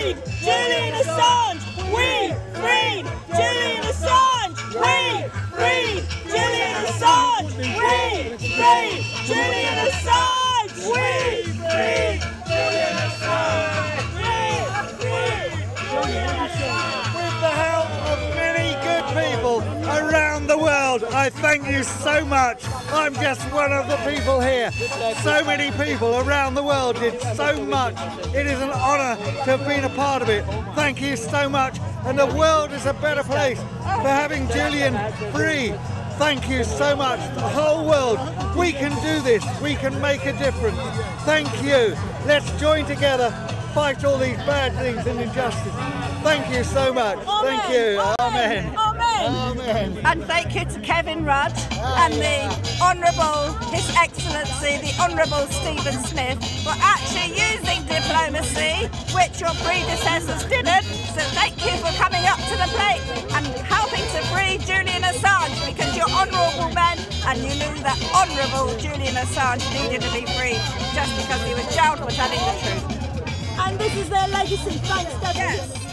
freed Julian Assange! World, I thank you so much. I'm just one of the people here. So many people around the world did so much. It is an honour to have been a part of it. Thank you so much. And the world is a better place for having Julian free. Thank you so much. The whole world. We can do this. We can make a difference. Thank you. Let's join together, fight all these bad things and injustice. Thank you so much. Thank you. Amen. Amen! And thank you to Kevin Rudd and the Honourable, His Excellency, the Honourable Stephen Smith for actually using diplomacy, which your predecessors didn't. So thank you for coming up to the plate and helping to free Julian Assange because you're honourable men and you knew that Honourable Julian Assange needed to be free just because he was jailed for telling the truth. And this is their legacy, thanks, Debbie. Yes.